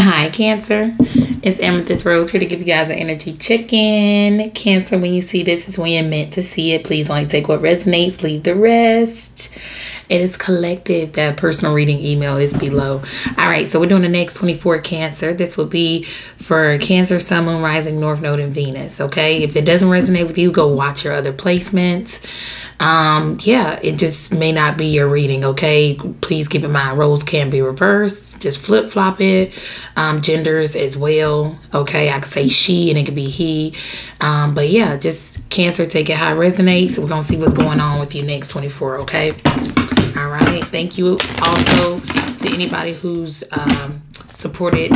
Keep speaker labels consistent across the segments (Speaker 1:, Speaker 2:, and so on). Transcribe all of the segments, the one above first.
Speaker 1: Hi, Cancer. It's Amethyst Rose here to give you guys an energy check in. Cancer, when you see this, is when you're meant to see it. Please only take what resonates, leave the rest. It is collective. That personal reading email is below. All right, so we're doing the next 24 Cancer. This will be for Cancer, Sun, Moon, Rising, North Node, and Venus. Okay, if it doesn't resonate with you, go watch your other placements um yeah it just may not be your reading okay? Please keep in mind roles can be reversed. Just flip flop it. Um genders as well okay? I could say she and it could be he. Um but yeah just cancer take it how it resonates. We're gonna see what's going on with you next 24 okay? All right thank you also to anybody who's um supported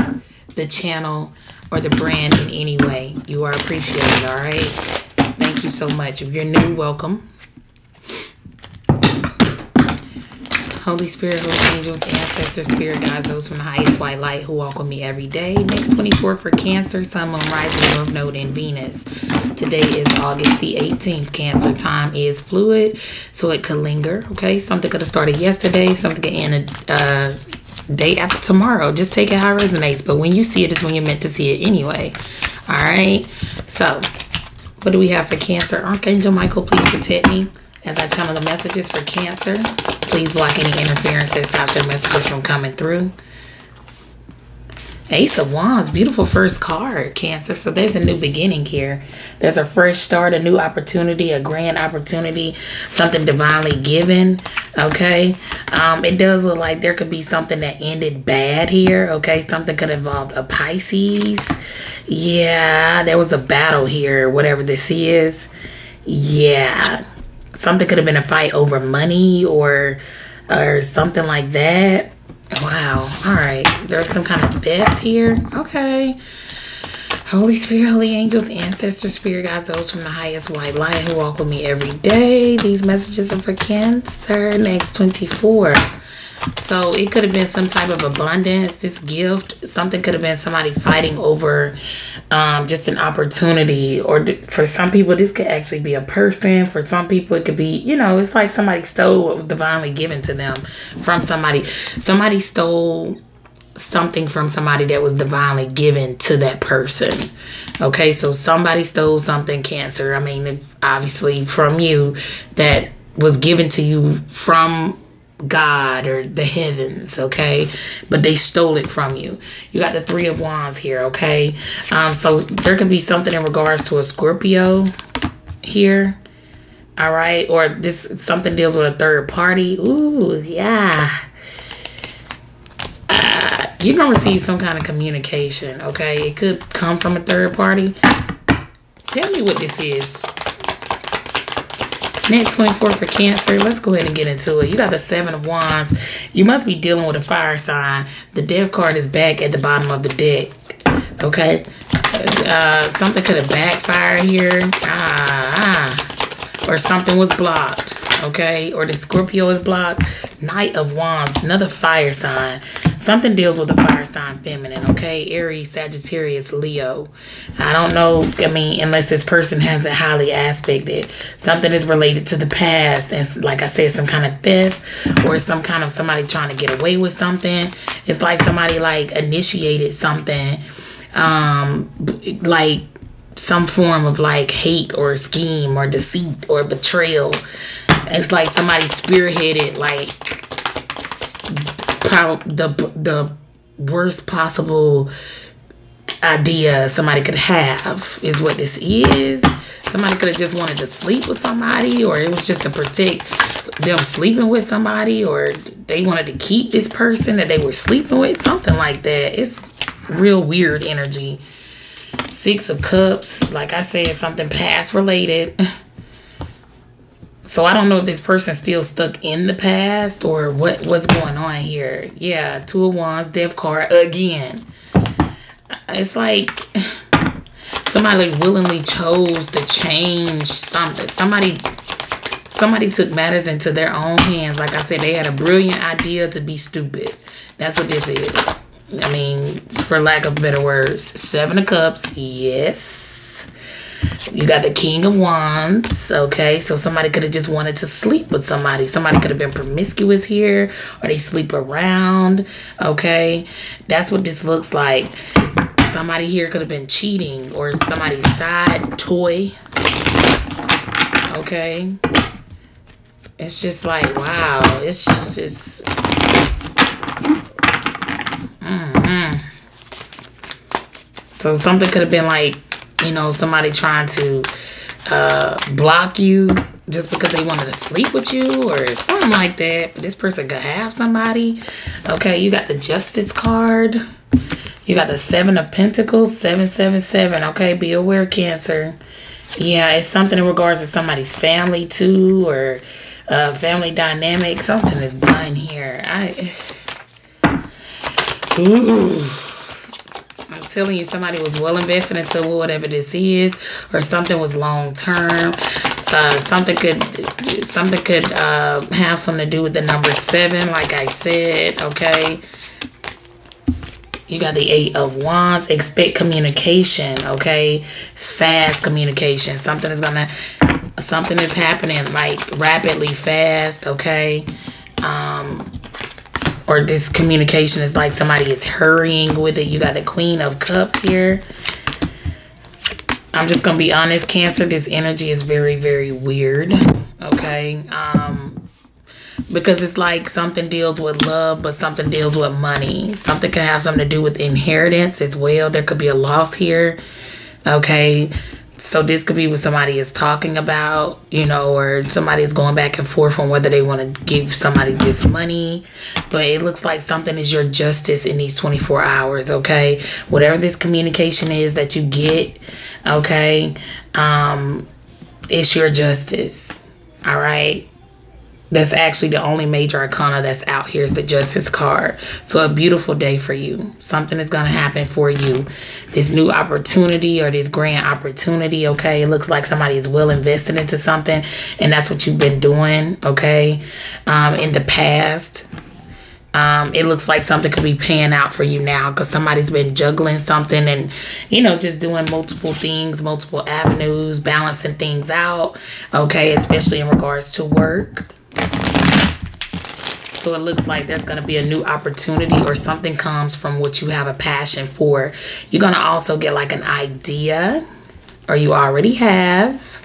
Speaker 1: the channel or the brand in any way. You are appreciated all right? Thank you so much. If you're new welcome Holy Spirit, Holy Angels, Ancestors, Spirit Guides, those from the highest white light who walk with me every day. Next 24 for Cancer, Sun, Moon, Rising, North Node, and Venus. Today is August the 18th. Cancer time is fluid, so it could linger. Okay, something could have started yesterday, something could end a uh, day after tomorrow. Just take it how it resonates. But when you see it, it's when you're meant to see it anyway. All right, so what do we have for Cancer? Archangel Michael, please protect me as I channel the messages for Cancer. Please block any interference that stops their messages from coming through. Ace of Wands, beautiful first card, Cancer. So there's a new beginning here. There's a fresh start, a new opportunity, a grand opportunity, something divinely given. Okay. Um, it does look like there could be something that ended bad here. Okay. Something could involve a Pisces. Yeah, there was a battle here, whatever this is. Yeah something could have been a fight over money or or something like that. Wow. All right. There's some kind of theft here. Okay. Holy Spirit, Holy Angels, Ancestors, Spirit Guides, those from the highest white light who walk with me every day. These messages are for Cancer. Next 24. So it could have been some type of abundance, this gift. Something could have been somebody fighting over um, just an opportunity. Or for some people, this could actually be a person. For some people, it could be, you know, it's like somebody stole what was divinely given to them from somebody. Somebody stole something from somebody that was divinely given to that person. Okay, so somebody stole something, Cancer. I mean, obviously from you that was given to you from God or the heavens, okay? But they stole it from you. You got the Three of Wands here, okay? Um, so there could be something in regards to a Scorpio here, all right? Or this something deals with a third party. Ooh, yeah. Uh, you're gonna receive some kind of communication, okay? It could come from a third party. Tell me what this is. Next 24 for Cancer. Let's go ahead and get into it. You got the Seven of Wands. You must be dealing with a fire sign. The Death card is back at the bottom of the deck. Okay. Uh, something could have backfired here. Ah, ah. Or something was blocked. Okay. Or the Scorpio is blocked. Knight of Wands. Another fire sign. Something deals with the fire sign feminine, okay? Aries, Sagittarius, Leo. I don't know, I mean, unless this person has a highly aspected. Something is related to the past. And like I said, some kind of theft or some kind of somebody trying to get away with something. It's like somebody like initiated something. Um, like some form of like hate or scheme or deceit or betrayal. It's like somebody spearheaded like the the worst possible idea somebody could have is what this is. Somebody could have just wanted to sleep with somebody, or it was just to protect them sleeping with somebody, or they wanted to keep this person that they were sleeping with, something like that. It's real weird energy. Six of Cups, like I said, something past related. So I don't know if this person's still stuck in the past or what what's going on here. Yeah, two of wands, death card again. It's like somebody willingly chose to change something. Somebody somebody took matters into their own hands. Like I said, they had a brilliant idea to be stupid. That's what this is. I mean, for lack of better words. Seven of Cups, yes. You got the King of Wands, okay? So somebody could have just wanted to sleep with somebody. Somebody could have been promiscuous here or they sleep around, okay? That's what this looks like. Somebody here could have been cheating or somebody's side toy, okay? It's just like, wow, it's just, it's, mm-hmm. So something could have been like, you know, somebody trying to uh, block you just because they wanted to sleep with you or something like that. But this person could have somebody. Okay, you got the Justice card. You got the Seven of Pentacles, 777. Okay, be aware, Cancer. Yeah, it's something in regards to somebody's family too or uh, family dynamic. Something is done here. I. Ooh telling you somebody was well invested into whatever this is or something was long term uh, something could something could uh, have something to do with the number seven like i said okay? You got the eight of wands. Expect communication okay? Fast communication. Something is gonna something is happening like rapidly fast okay? Um or this communication is like somebody is hurrying with it. You got the Queen of Cups here. I'm just going to be honest, Cancer, this energy is very, very weird. Okay. Um, because it's like something deals with love, but something deals with money. Something could have something to do with inheritance as well. There could be a loss here. Okay. So this could be what somebody is talking about, you know, or somebody is going back and forth on whether they want to give somebody this money. But it looks like something is your justice in these 24 hours, okay? Whatever this communication is that you get, okay, um, it's your justice. All right that's actually the only major arcana that's out here is the justice card. So a beautiful day for you. Something is going to happen for you. This new opportunity or this grand opportunity okay? It looks like somebody is well invested into something and that's what you've been doing okay? Um, in the past um, it looks like something could be paying out for you now because somebody's been juggling something and you know just doing multiple things multiple avenues balancing things out okay? Especially in regards to work so it looks like there's going to be a new opportunity or something comes from what you have a passion for. You're going to also get like an idea or you already have.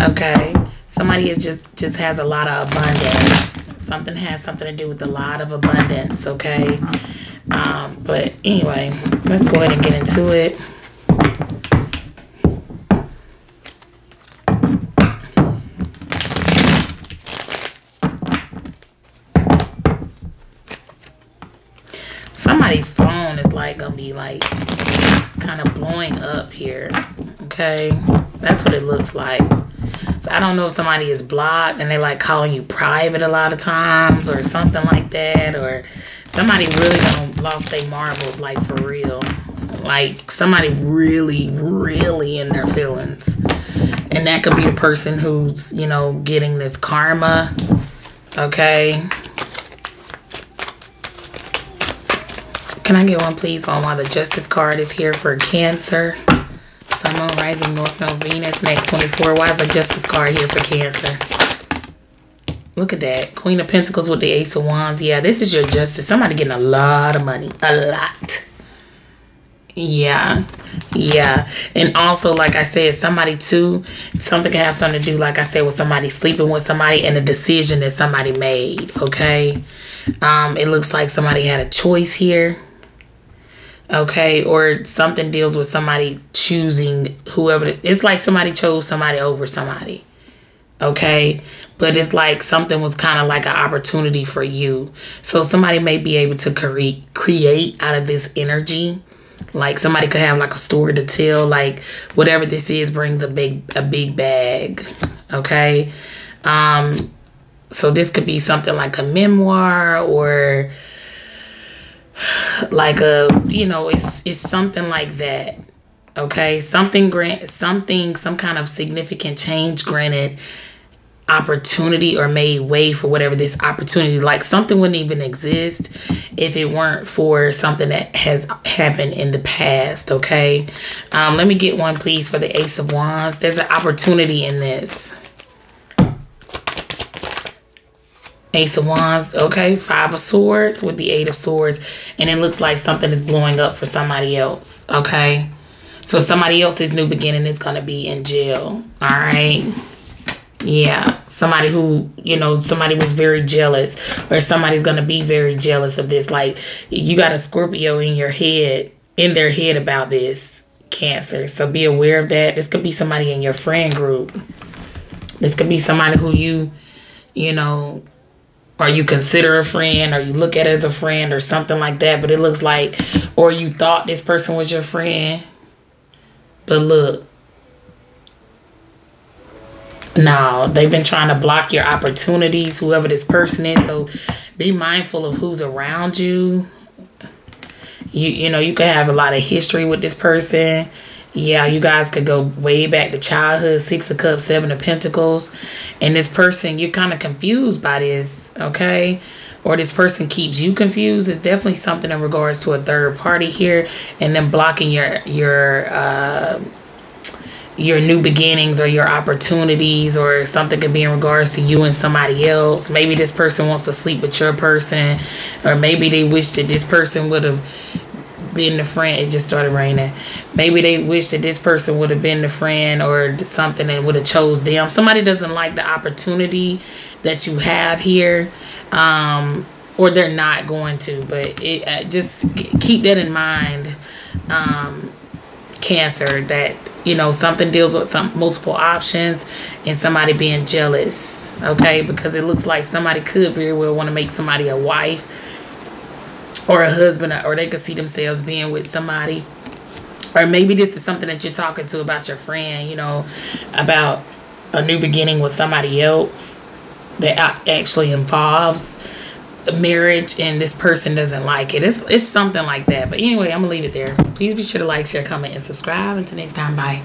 Speaker 1: Okay. Somebody is just just has a lot of abundance. Something has something to do with a lot of abundance, okay? Um, but anyway, let's go ahead and get into it. Somebody's phone is like gonna be like kind of blowing up here okay? That's what it looks like. So i don't know if somebody is blocked and they like calling you private a lot of times or something like that or somebody really gonna lost their marbles like for real. Like somebody really really in their feelings. And that could be the person who's you know getting this karma okay Can I get one, please, on why the Justice card is here for Cancer? Sun, Moon, Rising, North Node, Venus, next 24. Why is the Justice card here for Cancer? Look at that. Queen of Pentacles with the Ace of Wands. Yeah, this is your Justice. Somebody getting a lot of money. A lot. Yeah. Yeah. And also, like I said, somebody too, something can have something to do, like I said, with somebody sleeping with somebody and a decision that somebody made. Okay. Um, it looks like somebody had a choice here okay or something deals with somebody choosing whoever it's like somebody chose somebody over somebody okay? But it's like something was kind of like an opportunity for you. So somebody may be able to create create out of this energy. Like somebody could have like a story to tell like whatever this is brings a big a big bag okay? Um so this could be something like a memoir or like a you know it's it's something like that okay? Something grant something some kind of significant change granted opportunity or made way for whatever this opportunity like something wouldn't even exist if it weren't for something that has happened in the past okay? Um let me get one please for the ace of wands. There's an opportunity in this Ace of Wands, okay, Five of Swords with the Eight of Swords, and it looks like something is blowing up for somebody else, okay? So somebody else's new beginning is gonna be in jail, all right? Yeah, somebody who, you know, somebody was very jealous, or somebody's gonna be very jealous of this. Like, you got a Scorpio in your head, in their head about this, Cancer. So be aware of that. This could be somebody in your friend group. This could be somebody who you, you know, or you consider a friend? Or you look at it as a friend or something like that but it looks like or you thought this person was your friend but look. No they've been trying to block your opportunities whoever this person is so be mindful of who's around you. You you know you could have a lot of history with this person yeah, you guys could go way back to childhood, six of cups, seven of pentacles. And this person, you're kind of confused by this, okay? Or this person keeps you confused. It's definitely something in regards to a third party here and then blocking your your uh your new beginnings or your opportunities or something could be in regards to you and somebody else. Maybe this person wants to sleep with your person or maybe they wish that this person would have been the friend. It just started raining. Maybe they wish that this person would have been the friend or something and would have chose them. Somebody doesn't like the opportunity that you have here. Um, or they're not going to, but it uh, just keep that in mind. Um, cancer that you know something deals with some multiple options and somebody being jealous okay because it looks like somebody could very well want to make somebody a wife or a husband or they could see themselves being with somebody. Or maybe this is something that you're talking to about your friend you know about a new beginning with somebody else that actually involves marriage and this person doesn't like it. It's, it's something like that. But anyway i'm gonna leave it there. Please be sure to like share comment and subscribe. Until next time bye